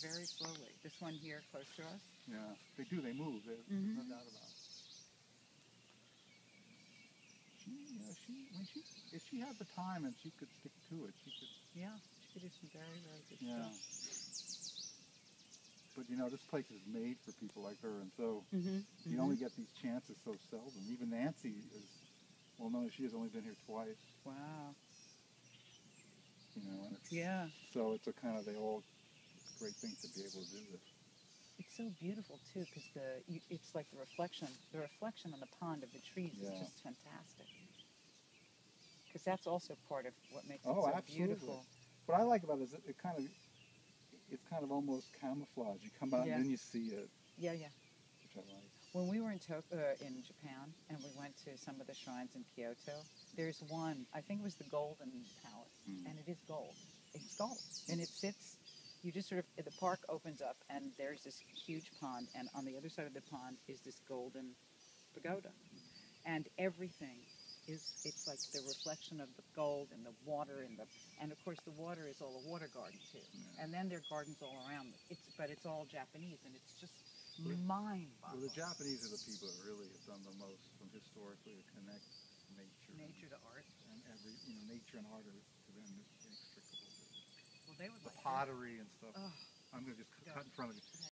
very slowly. This one here close to us. Yeah, they do. They move. There's Mhm. no doubt about it. She, know, she when she if she had the time and she could stick to it, she could. Yeah, she could do some very, very good Yeah. stuff. But you know, this place is made for people like her, and so Mm-hmm. you only get these chances so seldom. Even Nancy is well no, She has only been here twice. Wow. You know, and it's Yeah. so it's a kind of they all great thing to be able to do this. It's so beautiful too, because the you, it's like the reflection, the reflection on the pond of the trees Yeah. is just fantastic. Because that's also part of what makes it Oh, so absolutely. beautiful. What I like about it is it, it kind of it's kind of almost camouflage. You come out Yeah. and then you see it, Yeah, yeah. which I like. When we were in to- uh, in Japan and we went to some of the shrines in Kyoto, there's one. I think it was the Golden Palace, Mm. and it is gold. It's gold, and it sits. You just sort of the park opens up, and there's this huge pond, and on the other side of the pond is this golden pagoda, and everything is. It's like the reflection of the gold and the water and the, and of course the water is all a water garden too, Yeah. and then there are gardens all around. it. It's but it's all Japanese, and it's just mind-boggling. Well, the Japanese are the people that really have done the most from historically to connect nature. nature to art. and every you know nature and art are to them inextricable. Well, they would The like pottery and stuff. Oh, I'm gonna just cut cut in front of you.